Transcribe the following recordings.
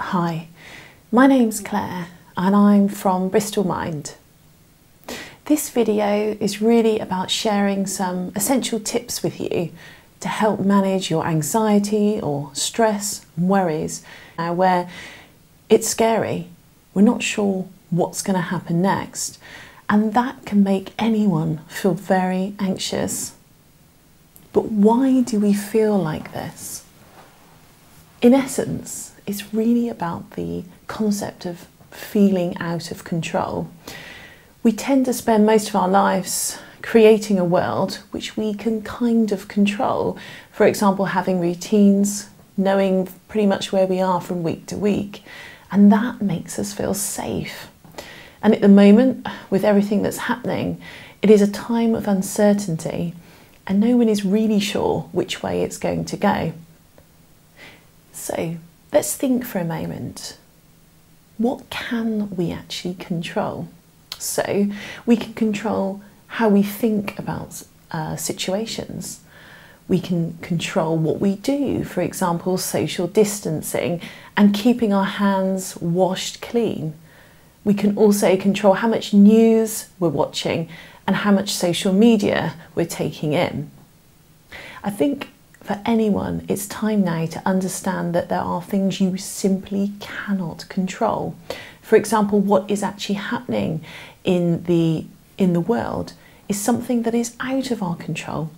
Hi, my name's Claire and I'm from Bristol Mind. This video is really about sharing some essential tips with you to help manage your anxiety or stress and worries uh, where it's scary. We're not sure what's going to happen next and that can make anyone feel very anxious. But why do we feel like this? In essence, it's really about the concept of feeling out of control. We tend to spend most of our lives creating a world which we can kind of control. For example, having routines, knowing pretty much where we are from week to week, and that makes us feel safe. And at the moment, with everything that's happening, it is a time of uncertainty, and no one is really sure which way it's going to go. So let's think for a moment. What can we actually control? So we can control how we think about uh, situations. We can control what we do, for example, social distancing and keeping our hands washed clean. We can also control how much news we're watching and how much social media we're taking in. I think for anyone, it's time now to understand that there are things you simply cannot control. For example, what is actually happening in the in the world is something that is out of our control.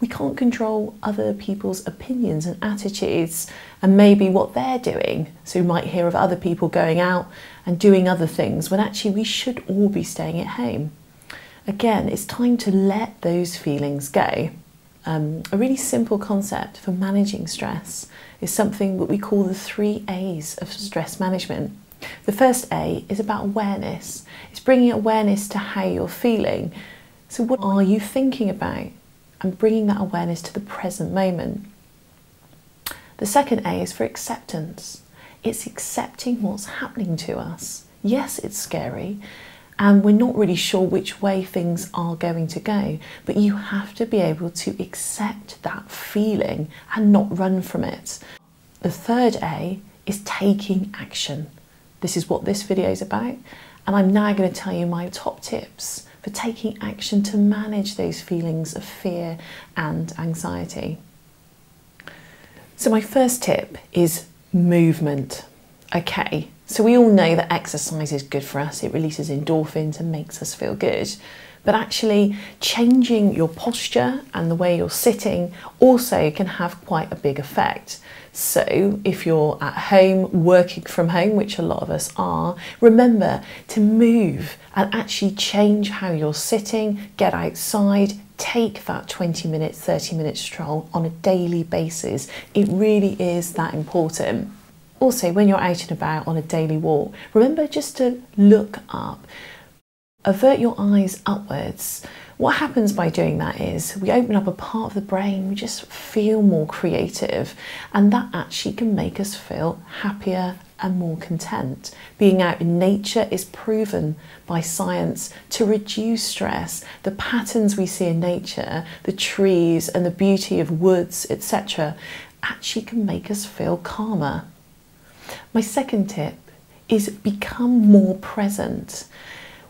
We can't control other people's opinions and attitudes and maybe what they're doing. So we might hear of other people going out and doing other things when actually we should all be staying at home. Again, it's time to let those feelings go. Um, a really simple concept for managing stress is something that we call the three A's of stress management. The first A is about awareness. It's bringing awareness to how you're feeling. So, what are you thinking about? And bringing that awareness to the present moment. The second A is for acceptance. It's accepting what's happening to us. Yes, it's scary, and we're not really sure which way things are going to go, but you have to be able to accept that feeling and not run from it. The third A is taking action. This is what this video is about, and I'm now going to tell you my top tips for taking action to manage those feelings of fear and anxiety. So, my first tip is movement. Okay, so we all know that exercise is good for us, it releases endorphins and makes us feel good. But actually, changing your posture and the way you're sitting also can have quite a big effect. So, if you're at home working from home, which a lot of us are, remember to move and actually change how you're sitting, get outside, take that 20 minutes, 30 minute stroll on a daily basis. It really is that important. Also, when you're out and about on a daily walk, remember just to look up. Avert your eyes upwards. What happens by doing that is we open up a part of the brain, we just feel more creative, and that actually can make us feel happier and more content. Being out in nature is proven by science to reduce stress. The patterns we see in nature, the trees and the beauty of woods, etc., actually can make us feel calmer. My second tip is become more present.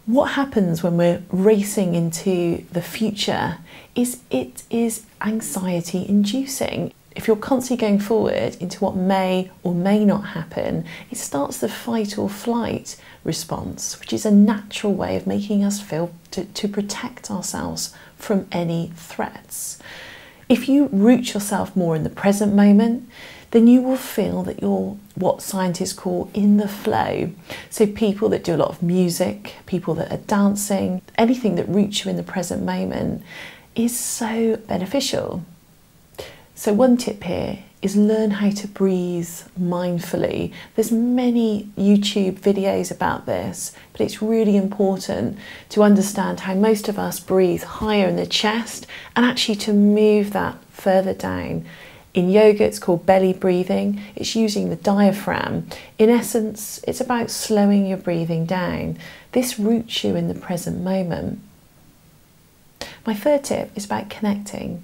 What happens when we're racing into the future is it is anxiety inducing. If you're constantly going forward into what may or may not happen, it starts the fight or flight response, which is a natural way of making us feel to, to protect ourselves from any threats. If you root yourself more in the present moment, then you will feel that you're what scientists call in the flow. So, people that do a lot of music, people that are dancing, anything that roots you in the present moment is so beneficial. So, one tip here is learn how to breathe mindfully. There's many YouTube videos about this, but it's really important to understand how most of us breathe higher in the chest and actually to move that further down in yoga, it's called belly breathing. It's using the diaphragm. In essence, it's about slowing your breathing down. This roots you in the present moment. My third tip is about connecting.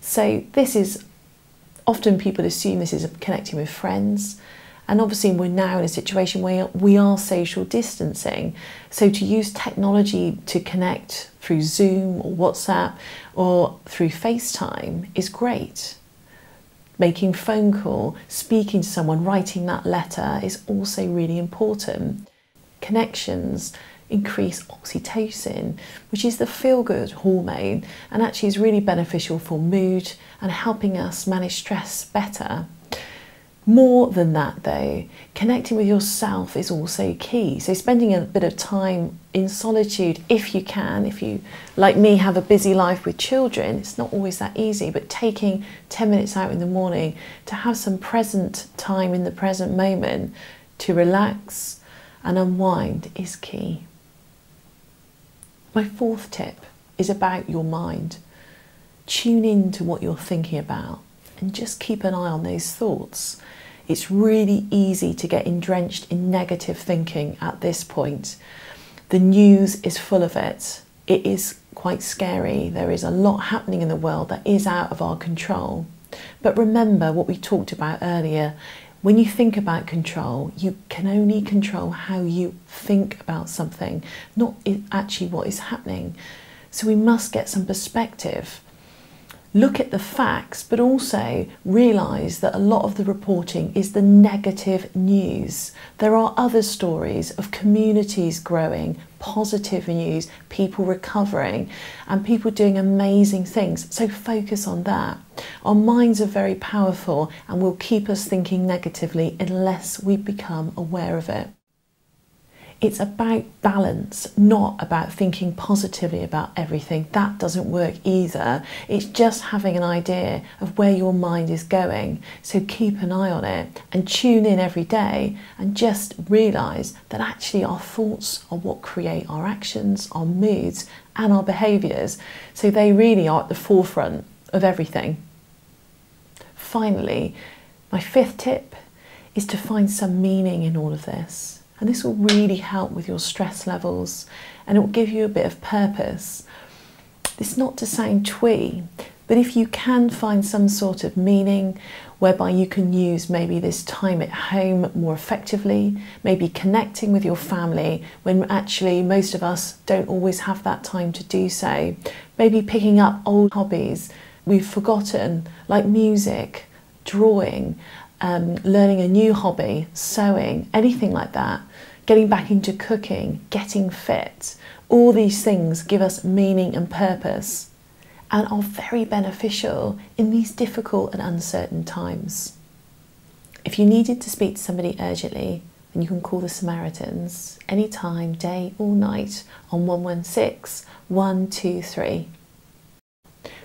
So, this is often people assume this is connecting with friends, And obviously, we're now in a situation where we are social distancing. So, to use technology to connect through Zoom or WhatsApp or through FaceTime is great. Making phone call, speaking to someone, writing that letter is also really important. Connections increase oxytocin, which is the feel good hormone and actually is really beneficial for mood and helping us manage stress better. More than that, though, connecting with yourself is also key. So, spending a bit of time in solitude, if you can, if you, like me, have a busy life with children, it's not always that easy, but taking 10 minutes out in the morning to have some present time in the present moment to relax and unwind is key. My fourth tip is about your mind. Tune in to what you're thinking about and just keep an eye on those thoughts. It's really easy to get drenched in negative thinking at this point. The news is full of it. It is quite scary. There is a lot happening in the world that is out of our control. But remember what we talked about earlier. When you think about control, you can only control how you think about something, not actually what is happening. So we must get some perspective look at the facts, but also realise that a lot of the reporting is the negative news. There are other stories of communities growing, positive news, people recovering, and people doing amazing things. So focus on that. Our minds are very powerful and will keep us thinking negatively unless we become aware of it. It's about balance, not about thinking positively about everything. That doesn't work either. It's just having an idea of where your mind is going. So keep an eye on it and tune in every day and just realize that actually our thoughts are what create our actions, our moods, and our behaviors. So they really are at the forefront of everything. Finally, my fifth tip is to find some meaning in all of this. And this will really help with your stress levels and it will give you a bit of purpose. It's not to sound twee, but if you can find some sort of meaning whereby you can use maybe this time at home more effectively, maybe connecting with your family when actually most of us don't always have that time to do so, maybe picking up old hobbies we've forgotten, like music, drawing, um, learning a new hobby, sewing, anything like that, getting back into cooking, getting fit, all these things give us meaning and purpose and are very beneficial in these difficult and uncertain times. If you needed to speak to somebody urgently, then you can call the Samaritans anytime, day or night on 116 123.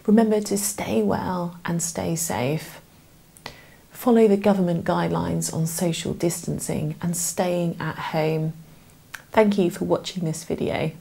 Remember to stay well and stay safe. Follow the government guidelines on social distancing and staying at home. Thank you for watching this video.